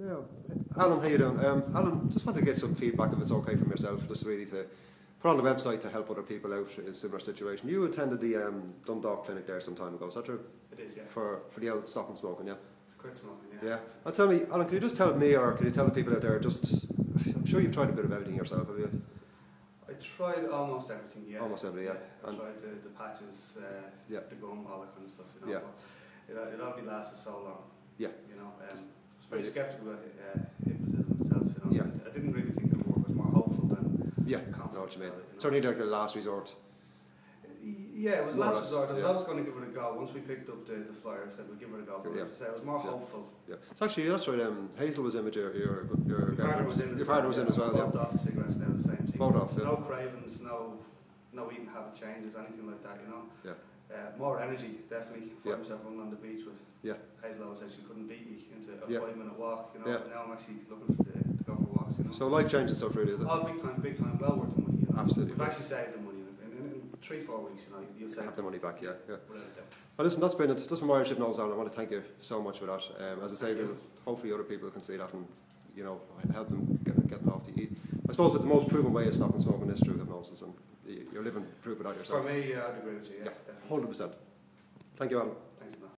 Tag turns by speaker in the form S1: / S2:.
S1: Yeah. Alan, how you doing? Um, Alan, just want to get some feedback, if it's okay from yourself, just really to put on the website to help other people out in a similar situation. You attended the um, Dundalk clinic there some time ago, is that true?
S2: It is, yeah.
S1: For, for the old stopping smoking, yeah?
S2: It's quite smoking, yeah.
S1: Yeah. And tell me, Alan, can you just tell me, or can you tell the people out there, just, I'm sure you've tried a bit of everything yourself, have you?
S2: I tried almost everything, yeah.
S1: Almost everything, yeah.
S2: I
S1: And-
S2: tried the, the patches, uh,
S1: Yeah.
S2: the gum, all that kind of stuff, you know.
S1: Yeah.
S2: But it, it only lasted so long.
S1: Yeah.
S2: You know, um,
S1: Just
S2: I was very sceptical about uh, hypnotism itself, you know.
S1: Yeah.
S2: I, didn't really think it would work. I was more hopeful than
S1: Yeah,
S2: confident.
S1: know what you mean.
S2: it, you know.
S1: Certainly like a last resort.
S2: Yeah, it was
S1: More or
S2: last resort. I was
S1: yeah.
S2: always going to give it a go. Once we picked up the, the flyer, I said we'll give it a go. But
S1: Yeah.
S2: as I say, I was more
S1: Yeah.
S2: hopeful.
S1: Yeah. It's actually, that's right, um, Hazel was in with your, your, your
S2: partner was in as
S1: Your
S2: well.
S1: partner was in as well,
S2: Both
S1: yeah.
S2: off the cigarettes now, the same thing.
S1: Both off, yeah.
S2: No cravings, no no eating habit changes, anything like that, you know.
S1: Yeah.
S2: Uh, more energy, definitely.
S1: Yeah.
S2: Find myself running on the beach with
S1: Yeah.
S2: Hazel always said she couldn't beat me into
S1: Yeah.
S2: five minute walk, you know.
S1: Yeah.
S2: Now I'm actually looking the, to go for walks, you know.
S1: So life changing stuff really, is it?
S2: oh, big time, big time, well worth the money, you know.
S1: Absolutely.
S2: We've actually saved the money. In, in, in three, four weeks, you know, you'll save
S1: Have the money back, yeah. yeah.
S2: without a doubt.
S1: Well, listen, that's brilliant. Just from Irish Hypnosis Alan, I want to thank you so much for that. Um, as I say, we'll, hopefully other people can see that and, you know, help them get, getting off the eat. I suppose that the most proven way of stopping smoking is through hypnosis and you're living proof of that yourself.
S2: For me, uh, I'd agree with you, yeah,
S1: Yeah. 100%. Thank you, Alan.